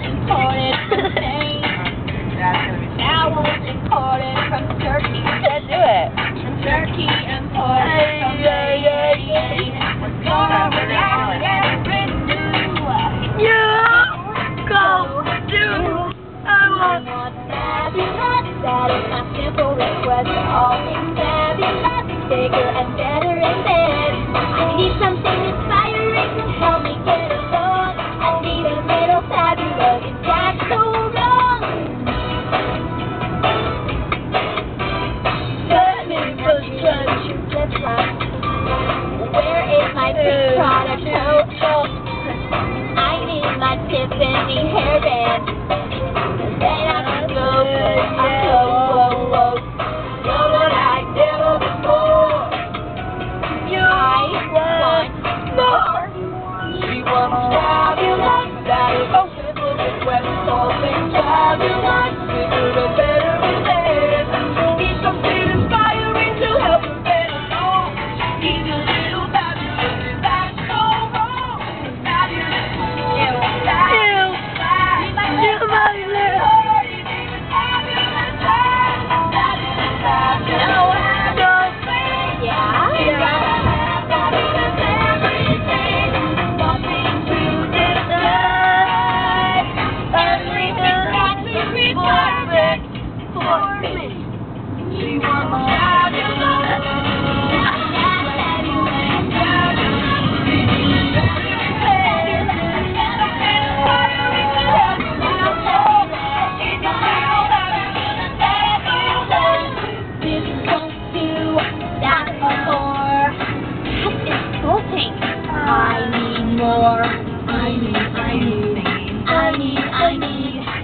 Imported from Turkey. Do it. My simple request. All things Where is my pink Prada coat? I need my Tiffany hairband. Then I never before. I want more. I need more. I need, I need, I need, I need.